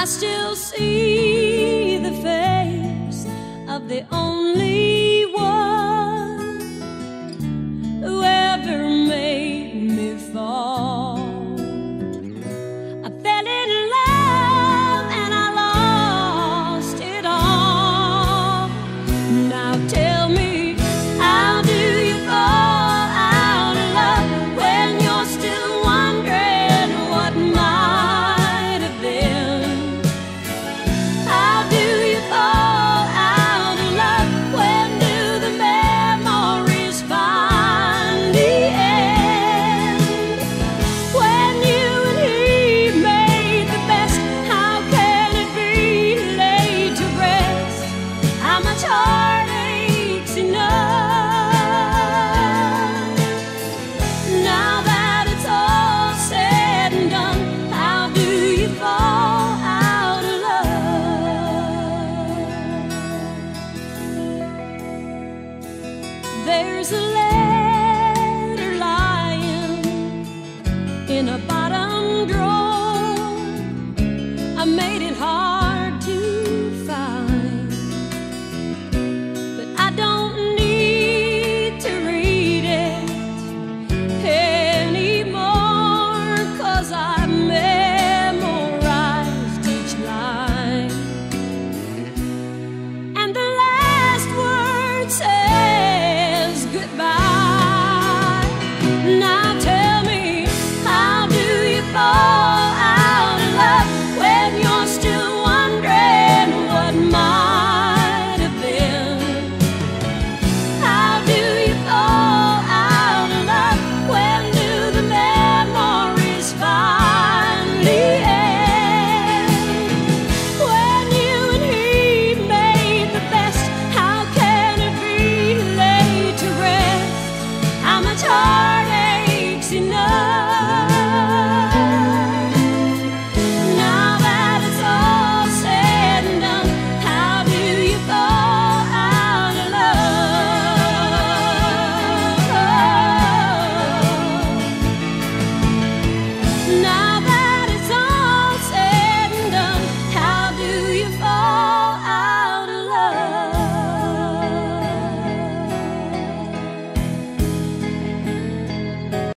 I still see there's a light.